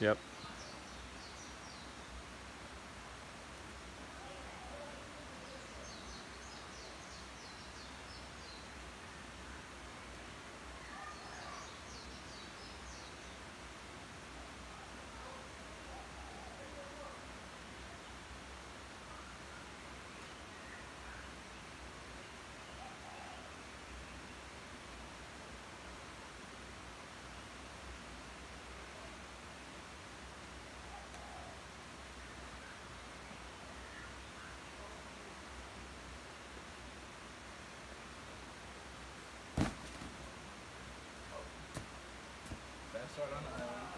Yep. Start on the island.